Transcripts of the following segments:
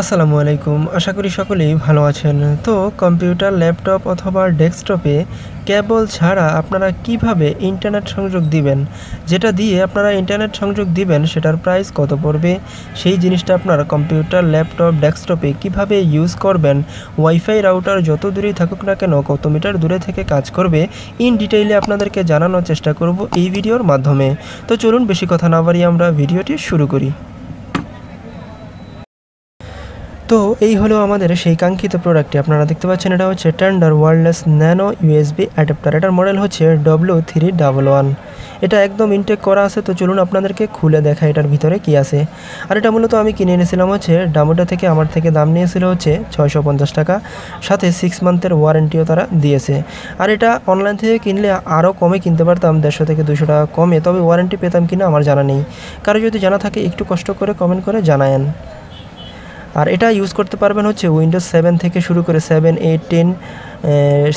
আসসালামু আলাইকুম। আশা করি সকলেই ভালো আছেন। তো কম্পিউটার, ল্যাপটপ অথবা ডেস্কটপে কেবল ছাড়া আপনারা কীভাবে ইন্টারনেট সংযোগ দিবেন? যেটা দিয়ে আপনারা ইন্টারনেট সংযোগ দিবেন, সেটার প্রাইস কত পড়বে? সেই জিনিসটা আপনার কম্পিউটার, ল্যাপটপ, ডেস্কটপে কীভাবে ইউজ করবেন? ওয়াইফাই রাউটার যত দূরেই থাকুক না কেন, কত মিটার দূরে থেকে কাজ করবে ইন ডিটেইলে আপনাদেরকে জানানোর চেষ্টা করব এই ভিডিওর মাধ্যমে। তো চলুন, বেশি কথা না বাড়িয়ে আমরা ভিডিওটি শুরু করি। তো এই হলো আমাদের সেই কাঙ্ক্ষিত প্রোডাক্টটি আপনারা দেখতে পাচ্ছেন, এটা হচ্ছে tender wireless nano USB adapter এটার মডেল হচ্ছে ডব্লিউ থ্রি ডাবল ওয়ান এটা একদম ইনটেক করা আছে, তো চলুন আপনাদেরকে খুলে দেখা এটার ভিতরে কি আছে। আর এটা মূলত আমি কিনে এনেছিলাম হচ্ছে ডামোটা থেকে, আমার থেকে দাম নিয়েছিল হচ্ছে ছয়শো পঞ্চাশ টাকা। সাথে সিক্স মান্থের ওয়ারেন্টিও তারা দিয়েছে। আর এটা অনলাইন থেকে কিনলে আরও কমে কিনতে পারতাম, দেড়শো থেকে দুশো টাকা কমে। তবে ওয়ারেন্টি পেতাম কিনা আমার জানা নেই। কারও যদি জানা থাকে, একটু কষ্ট করে কমেন্ট করে জানায়েন। আর এটা ইউজ করতে পারবেন হচ্ছে উইন্ডোজ সেভেন থেকে শুরু করে সেভেন এইট টেন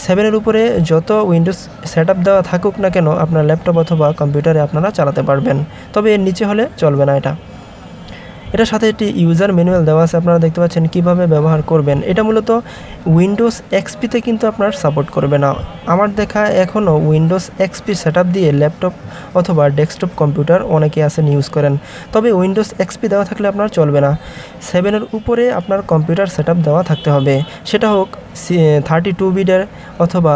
সেভেনের উপরে যত উইন্ডোজ সেট দেওয়া থাকুক না কেন, আপনার ল্যাপটপ অথবা কম্পিউটারে আপনারা চালাতে পারবেন। তবে এর নিচে হলে চলবে না এটা। এটার সাথে একটি ইউজার ম্যানুয়াল দেওয়া আছে, আপনারা দেখতে পাচ্ছেন কীভাবে ব্যবহার করবেন। এটা মূলত উইন্ডোজ এক্সপিতে কিন্তু আপনার সাপোর্ট করবে না। আমার দেখা এখনও উইন্ডোজ এক্সপি সেট দিয়ে ল্যাপটপ অথবা ডেস্কটপ কম্পিউটার অনেকে আছেন ইউজ করেন। তবে উইন্ডোজ এক্সপি দেওয়া থাকলে আপনার চলবে না। সেভেনের উপরে আপনার কম্পিউটার সেট দেওয়া থাকতে হবে। সেটা হোক থার্টি টু বিডের অথবা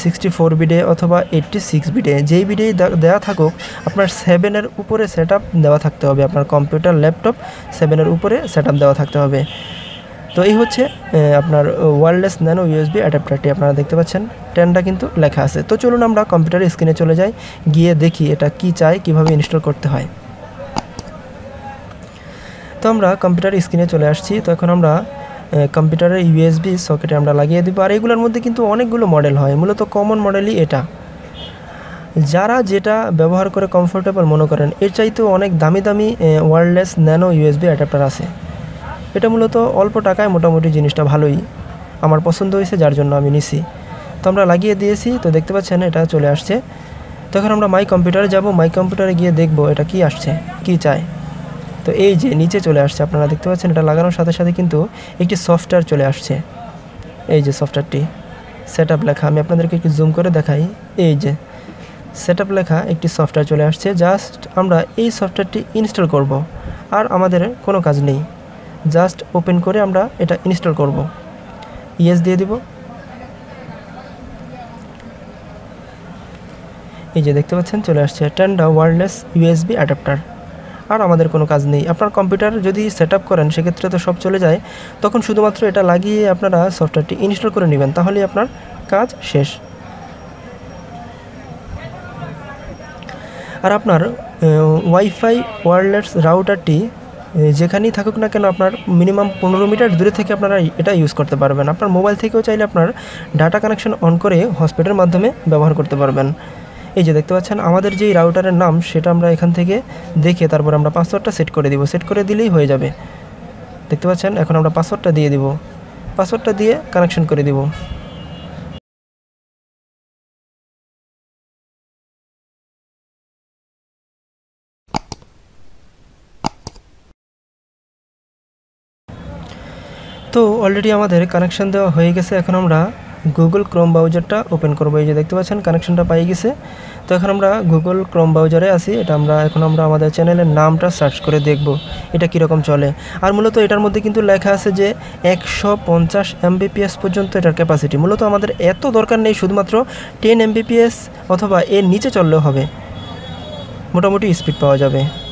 সিক্সটি ফোর বিডে অথবা এইটটি সিক্স বিডে যেই বিডেই দেওয়া থাকুক, আপনার সেভেনের উপরে সেট দেওয়া থাকতে হবে। আপনার কম্পিউটার ল্যাপটপ সেভেনের উপরে সেট দেওয়া থাকতে হবে। তো এই হচ্ছে আপনার ওয়ারলেস ন্যানো ইউএসবি অ্যাডাপ্টারটি আপনারা দেখতে পাচ্ছেন। টেনটা কিন্তু লেখা আছে। তো চলুন আমরা কম্পিউটারের স্ক্রিনে চলে যাই, গিয়ে দেখি এটা কি চাই কীভাবে ইনস্টল করতে হয়। তো আমরা কম্পিউটার স্ক্রিনে চলে আসছি। তো এখন আমরা কম্পিউটারের ইউএসবি সকেটে আমরা লাগিয়ে দেবো। আর এগুলোর মধ্যে কিন্তু অনেকগুলো মডেল হয়, মূলত কমন মডেলই এটা। যারা যেটা ব্যবহার করে কমফোর্টেবল মনে করেন, এর চাইতেও অনেক দামি দামি ওয়ারলেস ন্যানো ইউএসবি অ্যাডাপ্টার আছে। এটা মূলত অল্প টাকায় মোটামুটি জিনিসটা ভালোই আমার পছন্দ হয়েছে, যার জন্য আমি নিছি। তো আমরা লাগিয়ে দিয়েছি, তো দেখতে পাচ্ছেন এটা চলে আসছে। তো এখন আমরা মাই কম্পিউটারে যাব মাই কম্পিউটারে গিয়ে দেখব এটা কি আসছে, কি চায়। তো এই যে নিচে চলে আসছে, আপনারা দেখতে পাচ্ছেন এটা লাগানোর সাথে সাথে কিন্তু একটি সফটওয়্যার চলে আসছে। এই যে সফটওয়্যারটি সেট লেখা। আমি আপনাদেরকে একটু জুম করে দেখাই। এই যে সেট লেখা একটি সফটওয়্যার চলে আসছে। জাস্ট আমরা এই সফটওয়্যারটি ইনস্টল করব। আর আমাদের কোনো কাজ নেই। জাস্ট ওপেন করে আমরা এটা ইনস্টল করব। ইয়েস দিয়ে দিব। এই যে দেখতে পাচ্ছেন, চলে আসছে। টেন্ডা ওয়ারলেস ইউএসবি অ্যাডাপ্টার আর আমাদের কোনো কাজ নেই। আপনার কম্পিউটার যদি সেট করেন, সেক্ষেত্রে তো সব চলে যায়। তখন শুধুমাত্র এটা লাগিয়ে আপনারা সফটওয়্যারটি ইনস্টল করে নেবেন, তাহলেই আপনার কাজ শেষ। আর আপনার ওয়াইফাই ওয়ারলেস রাউটারটি যেখানেই থাকুক না কেন আপনার মিনিমাম পনেরো মিটার দূরে থেকে আপনারা এটা ইউজ করতে পারবেন। আপনার মোবাইল থেকেও চাইলে আপনার ডাটা কানেকশন অন করে হসপিটালের মাধ্যমে ব্যবহার করতে পারবেন। এই যে দেখতে পাচ্ছেন, আমাদের যেই রাউটারের নাম, সেটা আমরা এখান থেকে দেখে তারপর আমরা পাসওয়ার্ডটা সেট করে দিব। সেট করে দিলেই হয়ে যাবে। দেখতে পাচ্ছেন, এখন আমরা পাসওয়ার্ডটা দিয়ে দিব। পাসওয়ার্ডটা দিয়ে কানেকশন করে দিব। তো অলরেডি আমাদের কানেকশান দেওয়া হয়ে গেছে। এখন আমরা গুগল ক্রোম ব্রাউজারটা ওপেন করব। এই যে দেখতে পাচ্ছেন কানেকশনটা পাই গেছে। তো এখন আমরা গুগল ক্রোম ব্রাউজারে আছি। এটা আমরা এখন আমরা আমাদের চ্যানেলের নামটা সার্চ করে দেখব, এটা কীরকম চলে। আর মূলত এটার মধ্যে কিন্তু লেখা আছে যে, একশো পঞ্চাশ এমবিপিএস পর্যন্ত এটার ক্যাপাসিটি মূলত আমাদের এত দরকার নেই, শুধুমাত্র টেন এমবিপিএস অথবা এর নিচে চললেও হবে। মোটামুটি স্পিড পাওয়া যাবে।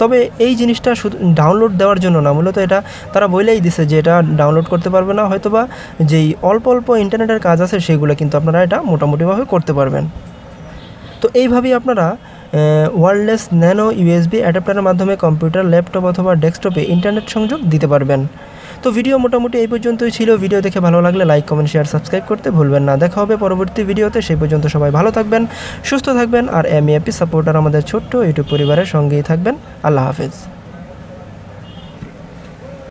তবে এই জিনিসটা শুধু ডাউনলোড দেওয়ার জন্য না, মূলত এটা তারা বলেই দিছে যে এটা ডাউনলোড করতে পারবে না হয়তো বা যেই অল্প অল্প ইন্টারনেটের কাজ আছে সেগুলো কিন্তু আপনারা এটা মোটামুটিভাবে করতে পারবেন। তো এইভাবেই আপনারা ওয়ারলেস ন্যানো ইউএসবি অ্যাডাপ্টারের মাধ্যমে কম্পিউটার ল্যাপটপ অথবা ডেস্কটপে ইন্টারনেট সংযোগ দিতে পারবেন। তো ভিডিও মোটামুটি এই পর্যন্তই ছিল। ভিডিও দেখে ভালো লাগলে লাইক কমেন্ট শেয়ার সাবস্ক্রাইব করতে ভুলবেন না। দেখা হবে পরবর্তী ভিডিওতে। সেই পর্যন্ত সবাই ভালো থাকবেন, সুস্থ থাকবেন, আর এম এপি সাপোর্টার আমাদের ছোট্ট ইউটিউব পরিবারের সঙ্গেই থাকবেন। আল্লাহ হাফেজ।